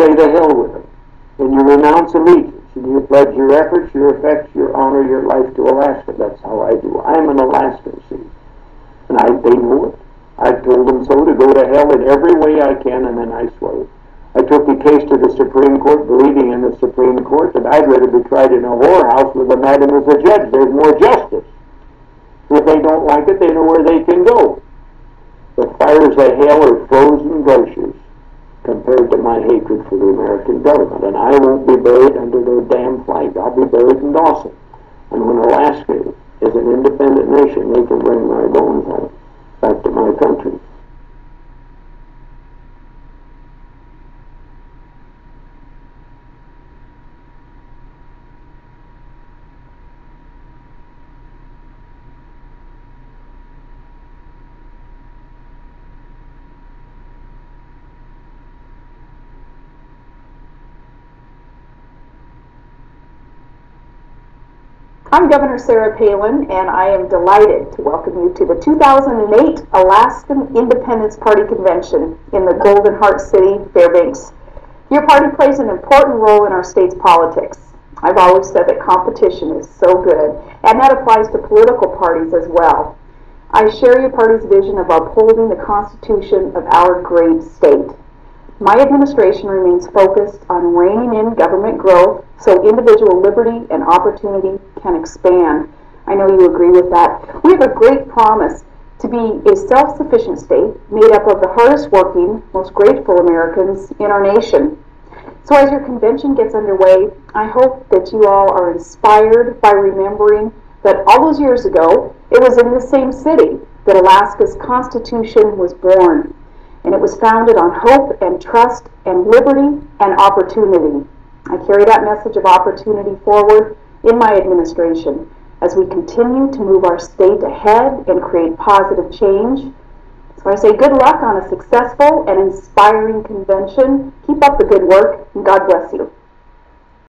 say to hell with them, and you renounce allegiance, and you pledge your efforts, your effects, your honor, your life to Alaska. That's how I do. I'm an Alaskan, see. And I, they know it. I've told them so to go to hell in every way I can, and then I swear. I took the case to the Supreme Court, believing in the Supreme Court that I'd rather be tried in a whorehouse with a madam as a judge. There's more justice. If they don't like it, they know where they can go. The fires of hell are frozen glaciers compared to my hatred for the American government. And I won't be buried under their damn flag. I'll be buried in Dawson. And when Alaska is an independent nation, they can bring my bones home back to my country. I'm Governor Sarah Palin, and I am delighted to welcome you to the 2008 Alaskan Independence Party Convention in the Golden Heart City, Fairbanks. Your party plays an important role in our state's politics. I've always said that competition is so good, and that applies to political parties as well. I share your party's vision of upholding the Constitution of our great state. My administration remains focused on reining in government growth so individual liberty and opportunity can expand. I know you agree with that. We have a great promise to be a self sufficient state made up of the hardest working, most grateful Americans in our nation. So, as your convention gets underway, I hope that you all are inspired by remembering that all those years ago, it was in the same city that Alaska's Constitution was born and it was founded on hope and trust and liberty and opportunity. I carry that message of opportunity forward in my administration as we continue to move our state ahead and create positive change. So I say good luck on a successful and inspiring convention. Keep up the good work, and God bless you.